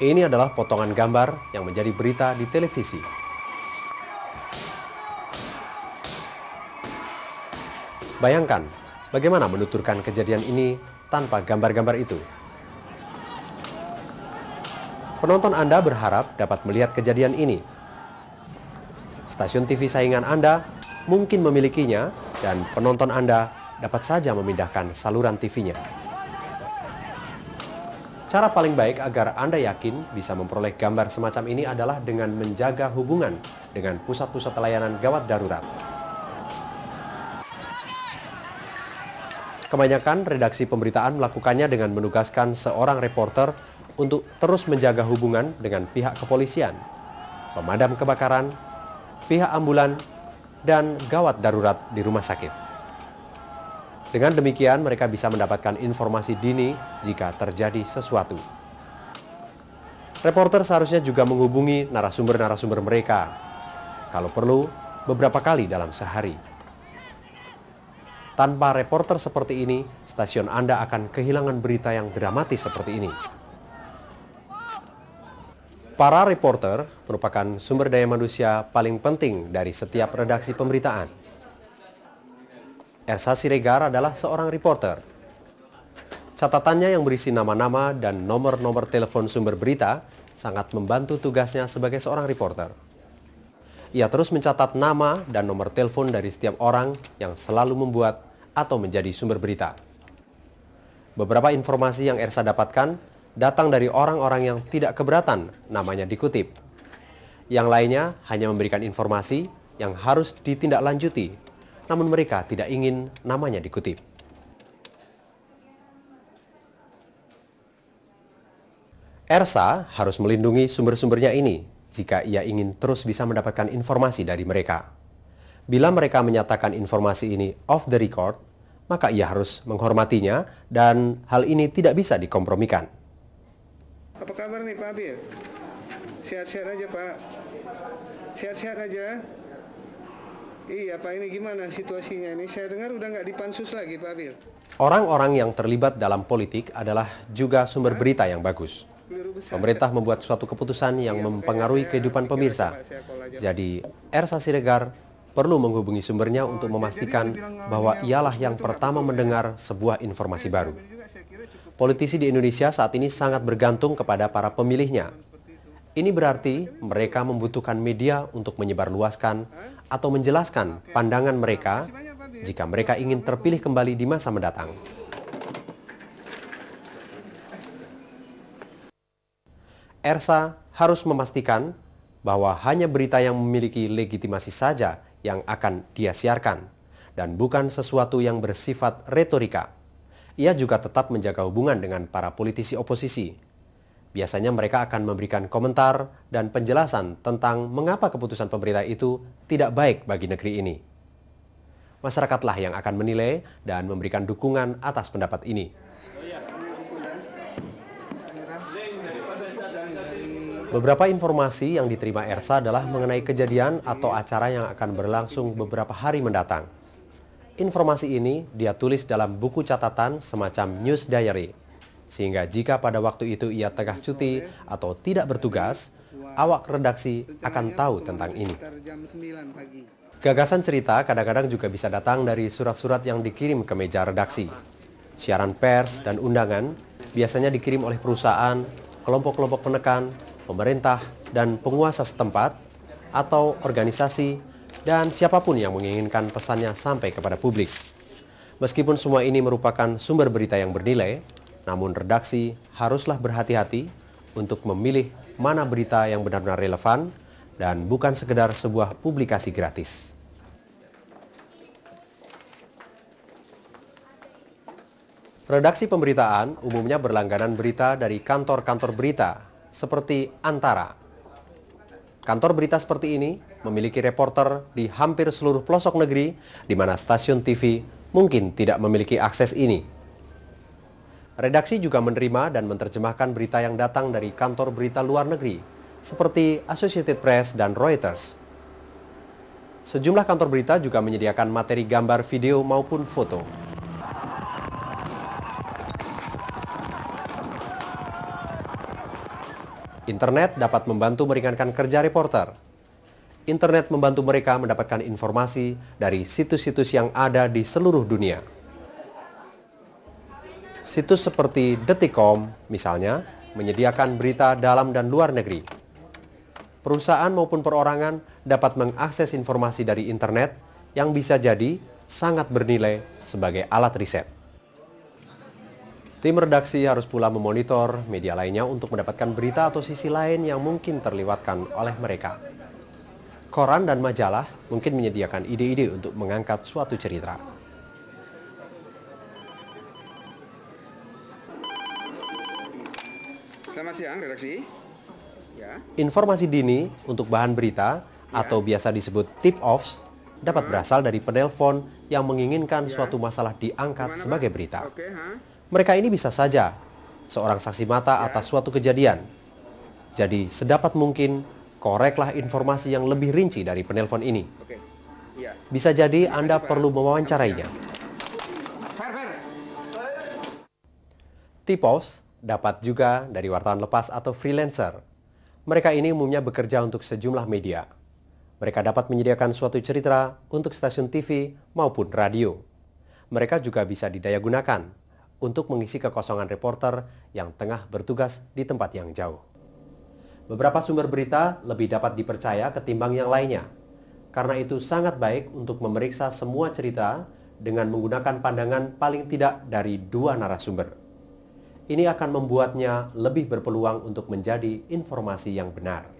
Ini adalah potongan gambar yang menjadi berita di televisi. Bayangkan bagaimana menuturkan kejadian ini tanpa gambar-gambar itu. Penonton Anda berharap dapat melihat kejadian ini. Stasiun TV saingan Anda mungkin memilikinya dan penonton Anda dapat saja memindahkan saluran TV-nya. Cara paling baik agar Anda yakin bisa memperoleh gambar semacam ini adalah dengan menjaga hubungan dengan pusat-pusat layanan gawat darurat. Kebanyakan redaksi pemberitaan melakukannya dengan menugaskan seorang reporter untuk terus menjaga hubungan dengan pihak kepolisian, pemadam kebakaran, pihak ambulan, dan gawat darurat di rumah sakit. Dengan demikian, mereka bisa mendapatkan informasi dini jika terjadi sesuatu. Reporter seharusnya juga menghubungi narasumber-narasumber mereka, kalau perlu beberapa kali dalam sehari. Tanpa reporter seperti ini, stasiun Anda akan kehilangan berita yang dramatis seperti ini. Para reporter merupakan sumber daya manusia paling penting dari setiap redaksi pemberitaan. Ersa Siregar adalah seorang reporter. Catatannya yang berisi nama-nama dan nomor-nomor telepon sumber berita sangat membantu tugasnya sebagai seorang reporter. Ia terus mencatat nama dan nomor telepon dari setiap orang yang selalu membuat atau menjadi sumber berita. Beberapa informasi yang Ersa dapatkan datang dari orang-orang yang tidak keberatan namanya dikutip. Yang lainnya hanya memberikan informasi yang harus ditindaklanjuti namun mereka tidak ingin namanya dikutip. Ersa harus melindungi sumber-sumbernya ini jika ia ingin terus bisa mendapatkan informasi dari mereka. Bila mereka menyatakan informasi ini off the record, maka ia harus menghormatinya dan hal ini tidak bisa dikompromikan. Apa kabar nih Pak Abil? Sehat-sehat aja Pak. Sehat-sehat aja. Iya Pak, ini gimana situasinya ini? Saya dengar udah nggak dipansus lagi Pak Abil. Orang-orang yang terlibat dalam politik adalah juga sumber berita yang bagus. Pemerintah membuat suatu keputusan yang mempengaruhi kehidupan pemirsa. Jadi, Ersa Siregar perlu menghubungi sumbernya untuk memastikan bahwa ialah yang pertama mendengar sebuah informasi baru. Politisi di Indonesia saat ini sangat bergantung kepada para pemilihnya. Ini berarti mereka membutuhkan media untuk menyebarluaskan atau menjelaskan pandangan mereka jika mereka ingin terpilih kembali di masa mendatang. Ersa harus memastikan bahwa hanya berita yang memiliki legitimasi saja yang akan dia siarkan dan bukan sesuatu yang bersifat retorika. Ia juga tetap menjaga hubungan dengan para politisi oposisi Biasanya mereka akan memberikan komentar dan penjelasan tentang mengapa keputusan pemerintah itu tidak baik bagi negeri ini. Masyarakatlah yang akan menilai dan memberikan dukungan atas pendapat ini. Beberapa informasi yang diterima Ersa adalah mengenai kejadian atau acara yang akan berlangsung beberapa hari mendatang. Informasi ini dia tulis dalam buku catatan semacam news diary sehingga jika pada waktu itu ia tengah cuti atau tidak bertugas, awak redaksi akan tahu tentang ini. Gagasan cerita kadang-kadang juga bisa datang dari surat-surat yang dikirim ke meja redaksi. Siaran pers dan undangan biasanya dikirim oleh perusahaan, kelompok-kelompok penekan, pemerintah, dan penguasa setempat, atau organisasi, dan siapa pun yang menginginkan pesannya sampai kepada publik. Meskipun semua ini merupakan sumber berita yang bernilai, namun redaksi haruslah berhati-hati untuk memilih mana berita yang benar-benar relevan dan bukan sekedar sebuah publikasi gratis. Redaksi pemberitaan umumnya berlangganan berita dari kantor-kantor berita seperti Antara. Kantor berita seperti ini memiliki reporter di hampir seluruh pelosok negeri di mana stasiun TV mungkin tidak memiliki akses ini. Redaksi juga menerima dan menerjemahkan berita yang datang dari kantor berita luar negeri, seperti Associated Press dan Reuters. Sejumlah kantor berita juga menyediakan materi gambar, video, maupun foto. Internet dapat membantu meringankan kerja reporter. Internet membantu mereka mendapatkan informasi dari situs-situs yang ada di seluruh dunia. Situs seperti Detikcom, misalnya, menyediakan berita dalam dan luar negeri. Perusahaan maupun perorangan dapat mengakses informasi dari internet yang bisa jadi sangat bernilai sebagai alat riset. Tim redaksi harus pula memonitor media lainnya untuk mendapatkan berita atau sisi lain yang mungkin terliwatkan oleh mereka. Koran dan majalah mungkin menyediakan ide-ide untuk mengangkat suatu cerita. Selamat siang, redaksi. Ya. Informasi dini untuk bahan berita atau biasa disebut tip-offs dapat berasal dari penelpon yang menginginkan suatu masalah diangkat sebagai berita. Oke, ha? Mereka ini bisa saja seorang saksi mata atas suatu kejadian. Jadi sedapat mungkin koreklah informasi yang lebih rinci dari penelpon ini. Oke. Iya. Bisa jadi Anda perlu mewawancarainya. Tipos dapat juga dari wartawan lepas atau freelancer. Mereka ini umumnya bekerja untuk sejumlah media. Mereka dapat menyediakan suatu cerita untuk stasiun TV maupun radio. Mereka juga bisa didayagunakan untuk mengisi kekosongan reporter yang tengah bertugas di tempat yang jauh. Beberapa sumber berita lebih dapat dipercaya ketimbang yang lainnya. Karena itu sangat baik untuk memeriksa semua cerita dengan menggunakan pandangan paling tidak dari dua narasumber. Ini akan membuatnya lebih berpeluang untuk menjadi informasi yang benar.